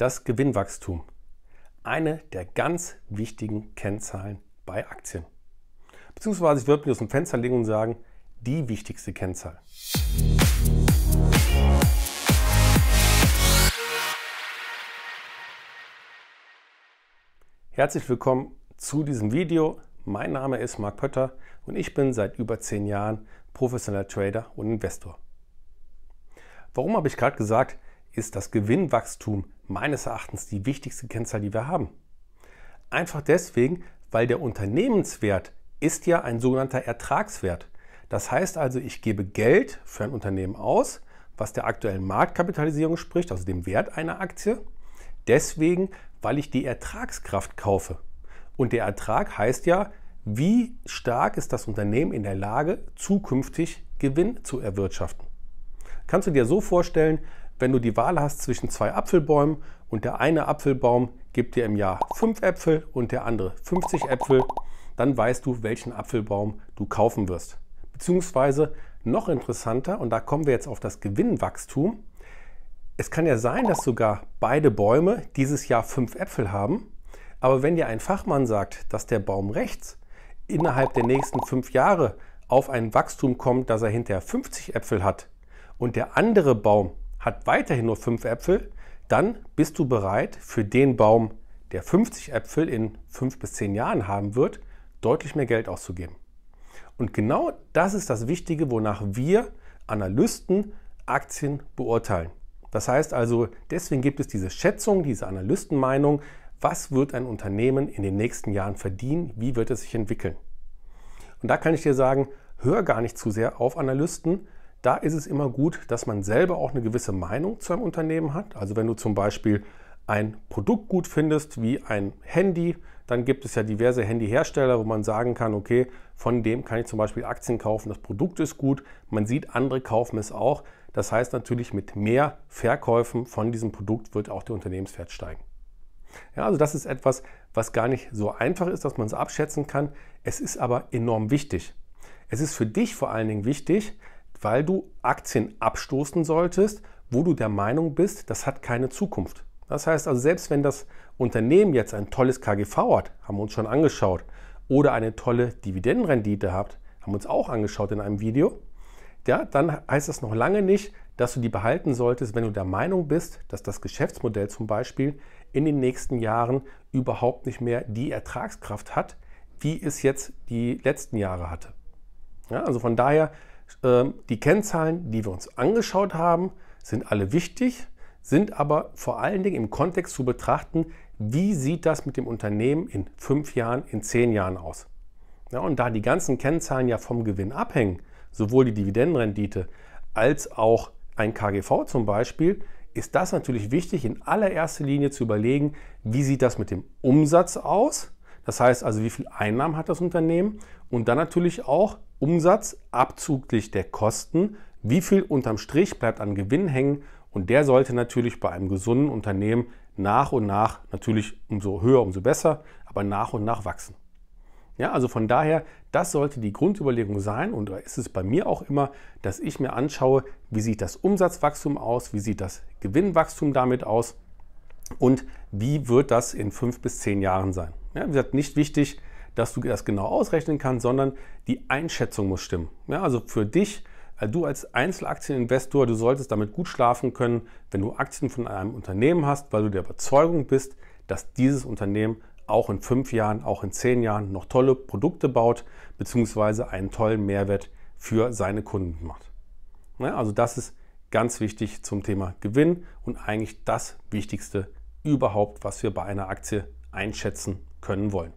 das Gewinnwachstum. Eine der ganz wichtigen Kennzahlen bei Aktien. Beziehungsweise ich würde mich aus dem Fenster legen und sagen, die wichtigste Kennzahl. Herzlich willkommen zu diesem Video. Mein Name ist Marc Pötter und ich bin seit über zehn Jahren professioneller Trader und Investor. Warum habe ich gerade gesagt, ist das Gewinnwachstum meines Erachtens die wichtigste Kennzahl, die wir haben. Einfach deswegen, weil der Unternehmenswert ist ja ein sogenannter Ertragswert. Das heißt also, ich gebe Geld für ein Unternehmen aus, was der aktuellen Marktkapitalisierung spricht, also dem Wert einer Aktie. Deswegen, weil ich die Ertragskraft kaufe. Und der Ertrag heißt ja, wie stark ist das Unternehmen in der Lage, zukünftig Gewinn zu erwirtschaften. Kannst du dir so vorstellen, wenn du die Wahl hast zwischen zwei Apfelbäumen und der eine Apfelbaum gibt dir im Jahr fünf Äpfel und der andere 50 Äpfel, dann weißt du, welchen Apfelbaum du kaufen wirst. Beziehungsweise noch interessanter, und da kommen wir jetzt auf das Gewinnwachstum. Es kann ja sein, dass sogar beide Bäume dieses Jahr fünf Äpfel haben, aber wenn dir ein Fachmann sagt, dass der Baum rechts innerhalb der nächsten fünf Jahre auf ein Wachstum kommt, dass er hinterher 50 Äpfel hat und der andere Baum hat weiterhin nur fünf Äpfel, dann bist du bereit, für den Baum, der 50 Äpfel in fünf bis zehn Jahren haben wird, deutlich mehr Geld auszugeben. Und genau das ist das Wichtige, wonach wir Analysten Aktien beurteilen. Das heißt also, deswegen gibt es diese Schätzung, diese Analystenmeinung, was wird ein Unternehmen in den nächsten Jahren verdienen, wie wird es sich entwickeln. Und da kann ich dir sagen, hör gar nicht zu sehr auf Analysten, da ist es immer gut, dass man selber auch eine gewisse Meinung zu einem Unternehmen hat. Also wenn du zum Beispiel ein Produkt gut findest, wie ein Handy, dann gibt es ja diverse Handyhersteller, wo man sagen kann, okay, von dem kann ich zum Beispiel Aktien kaufen, das Produkt ist gut, man sieht, andere kaufen es auch. Das heißt natürlich, mit mehr Verkäufen von diesem Produkt wird auch der Unternehmenswert steigen. Ja, also das ist etwas, was gar nicht so einfach ist, dass man es abschätzen kann. Es ist aber enorm wichtig. Es ist für dich vor allen Dingen wichtig, weil du Aktien abstoßen solltest, wo du der Meinung bist, das hat keine Zukunft. Das heißt also, selbst wenn das Unternehmen jetzt ein tolles KGV hat, haben wir uns schon angeschaut, oder eine tolle Dividendenrendite hat, haben wir uns auch angeschaut in einem Video, ja, dann heißt das noch lange nicht, dass du die behalten solltest, wenn du der Meinung bist, dass das Geschäftsmodell zum Beispiel in den nächsten Jahren überhaupt nicht mehr die Ertragskraft hat, wie es jetzt die letzten Jahre hatte. Ja, also von daher die Kennzahlen, die wir uns angeschaut haben, sind alle wichtig, sind aber vor allen Dingen im Kontext zu betrachten, wie sieht das mit dem Unternehmen in fünf Jahren, in zehn Jahren aus. Ja, und da die ganzen Kennzahlen ja vom Gewinn abhängen, sowohl die Dividendenrendite als auch ein KGV zum Beispiel, ist das natürlich wichtig, in allererster Linie zu überlegen, wie sieht das mit dem Umsatz aus. Das heißt also, wie viel Einnahmen hat das Unternehmen? Und dann natürlich auch, Umsatz abzüglich der Kosten, wie viel unterm Strich bleibt an Gewinn hängen? Und der sollte natürlich bei einem gesunden Unternehmen nach und nach, natürlich umso höher, umso besser, aber nach und nach wachsen. Ja, also von daher, das sollte die Grundüberlegung sein. Und da ist es bei mir auch immer, dass ich mir anschaue, wie sieht das Umsatzwachstum aus, wie sieht das Gewinnwachstum damit aus? Und wie wird das in fünf bis zehn Jahren sein. Ja, wie gesagt, nicht wichtig, dass du das genau ausrechnen kannst, sondern die Einschätzung muss stimmen. Ja, also für dich, äh, du als Einzelaktieninvestor, du solltest damit gut schlafen können, wenn du Aktien von einem Unternehmen hast, weil du der Überzeugung bist, dass dieses Unternehmen auch in fünf Jahren, auch in zehn Jahren noch tolle Produkte baut, beziehungsweise einen tollen Mehrwert für seine Kunden macht. Ja, also das ist ganz wichtig zum Thema Gewinn und eigentlich das Wichtigste überhaupt, was wir bei einer Aktie einschätzen können wollen.